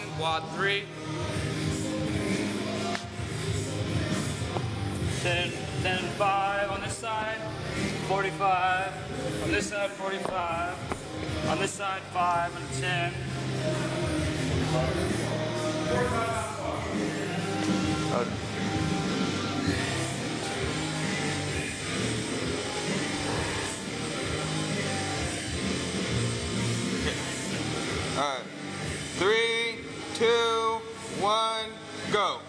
one, quad three. 10, 10 and 5 on this side, 45. On this side, 45. On this side, 5 and 10. Okay. All right. Three, two, one, go.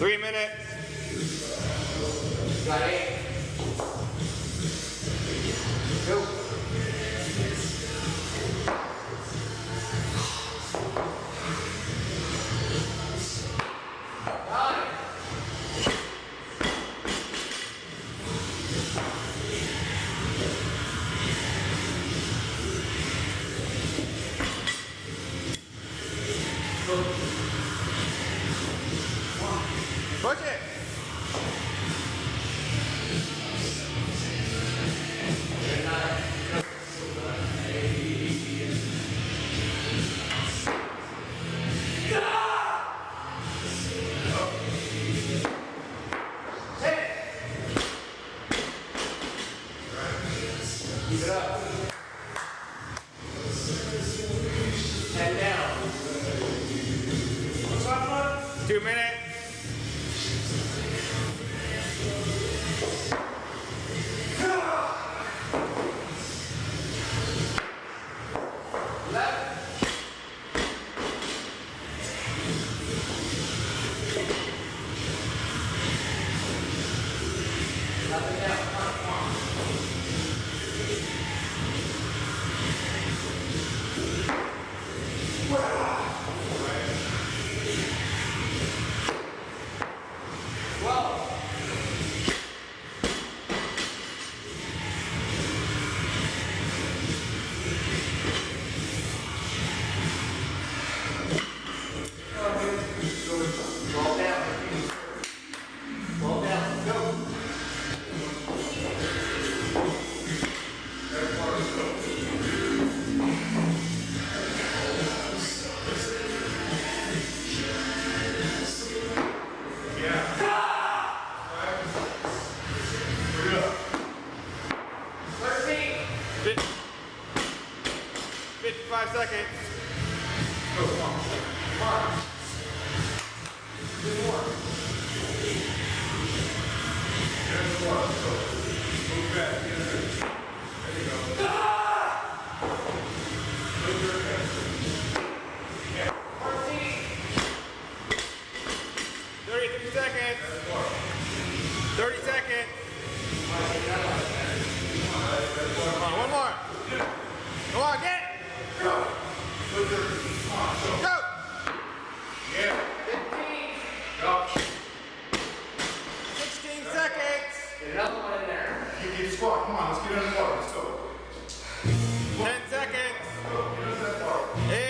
Three minutes. Push it. Keep it up. Nothing down. 55 seconds. Go, come on. Mark. Come on, get it. Go. Go. Yeah. 15. Go. 16 Go. seconds. Get another one in there. You can squat. Come on, let's get it in the water. Let's go. 10 seconds. Go. Get us that water.